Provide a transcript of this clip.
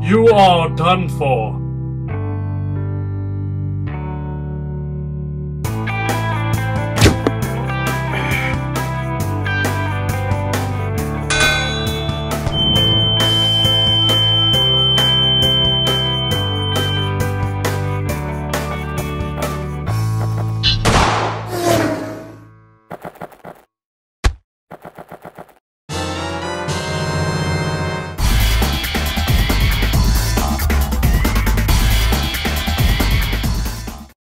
You are done for.